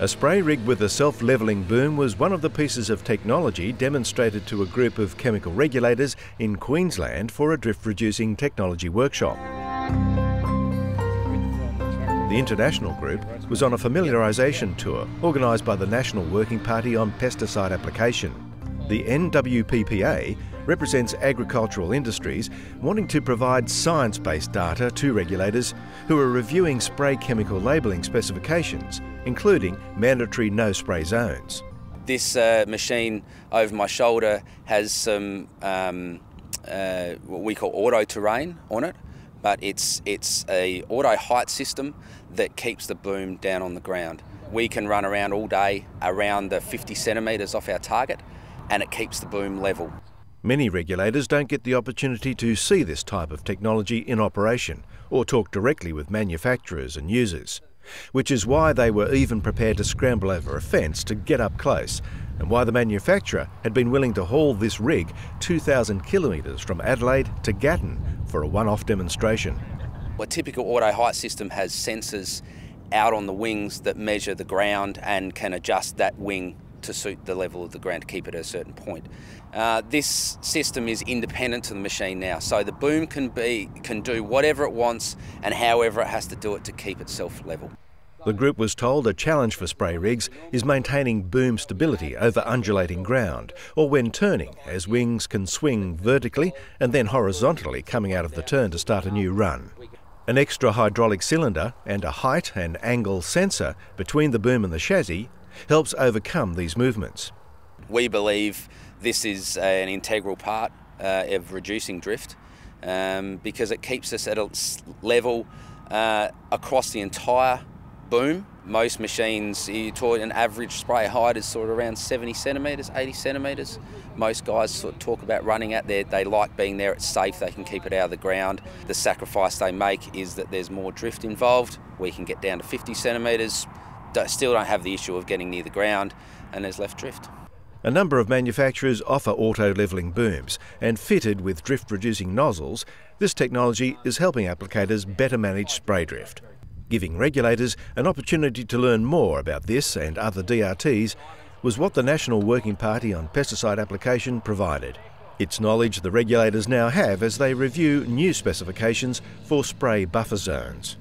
A spray rig with a self-levelling boom was one of the pieces of technology demonstrated to a group of chemical regulators in Queensland for a drift-reducing technology workshop. The international group was on a familiarisation tour organised by the National Working Party on Pesticide Application. The NWPPA represents agricultural industries wanting to provide science-based data to regulators who are reviewing spray chemical labelling specifications, including mandatory no-spray zones. This uh, machine over my shoulder has some um, uh, what we call auto terrain on it, but it's it's a auto height system that keeps the boom down on the ground. We can run around all day around the 50 centimetres off our target, and it keeps the boom level. Many regulators don't get the opportunity to see this type of technology in operation or talk directly with manufacturers and users, which is why they were even prepared to scramble over a fence to get up close and why the manufacturer had been willing to haul this rig 2,000 kilometres from Adelaide to Gatton for a one-off demonstration. A typical auto height system has sensors out on the wings that measure the ground and can adjust that wing to suit the level of the ground to keep it at a certain point. Uh, this system is independent to the machine now, so the boom can be can do whatever it wants and however it has to do it to keep itself level. The group was told a challenge for spray rigs is maintaining boom stability over undulating ground, or when turning, as wings can swing vertically and then horizontally coming out of the turn to start a new run. An extra hydraulic cylinder and a height and angle sensor between the boom and the chassis helps overcome these movements. We believe this is an integral part uh, of reducing drift um, because it keeps us at a level uh, across the entire boom. Most machines, you talk an average spray height is sort of around 70 centimetres, 80 centimetres. Most guys sort of talk about running at there. They like being there. It's safe. They can keep it out of the ground. The sacrifice they make is that there's more drift involved. We can get down to 50 centimetres. Still don't have the issue of getting near the ground, and there's left drift. A number of manufacturers offer auto-levelling booms, and fitted with drift-reducing nozzles, this technology is helping applicators better manage spray drift giving regulators an opportunity to learn more about this and other DRTs was what the National Working Party on Pesticide Application provided. It's knowledge the regulators now have as they review new specifications for spray buffer zones.